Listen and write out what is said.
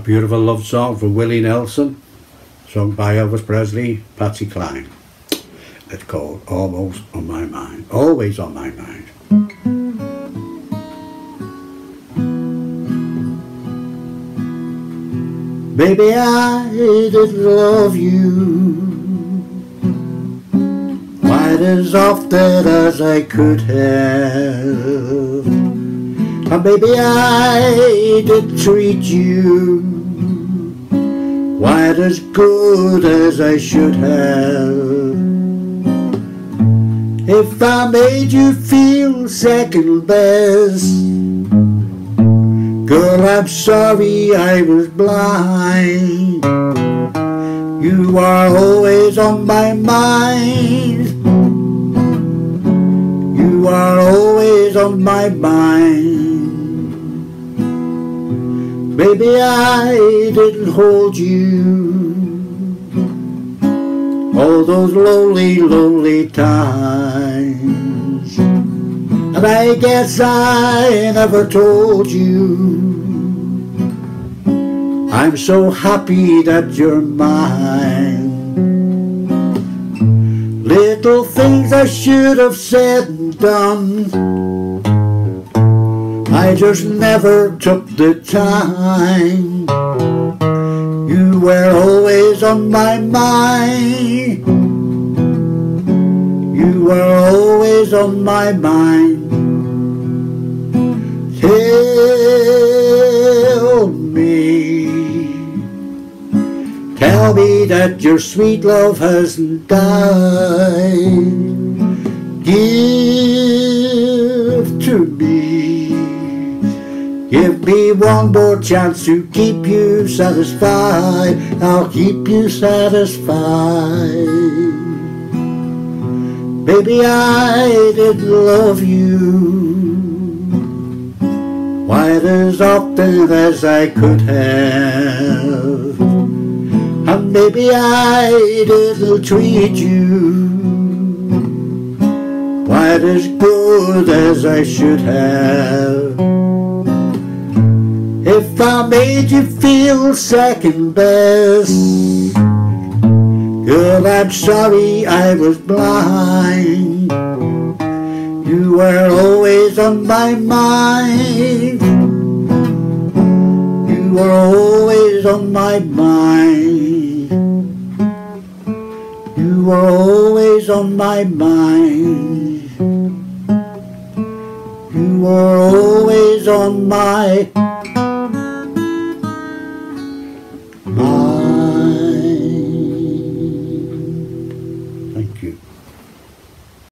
a beautiful love song for Willie Nelson, sung by Elvis Presley, Patsy Cline. It's called Almost on My Mind, Always on My Mind. Baby, I did love you quite as often as I could have. And baby, I did treat you quite as good as I should have. If I made you feel second best, girl, I'm sorry I was blind. You are always on my mind. You are always on my mind. Baby, I didn't hold you all those lonely, lonely times. And I guess I never told you I'm so happy that you're mine. Little things I should have said and done I just never took the time. You were always on my mind. You were always on my mind. Tell me, tell me that your sweet love hasn't died. Give me one more chance to keep you satisfied. I'll keep you satisfied. Baby, I didn't love you quite as often as I could have. And maybe I didn't treat you quite as good as I should have. If I made you feel second best. Girl, I'm sorry I was blind. You were always on my mind. You were always on my mind. You were always on my mind. You were always on my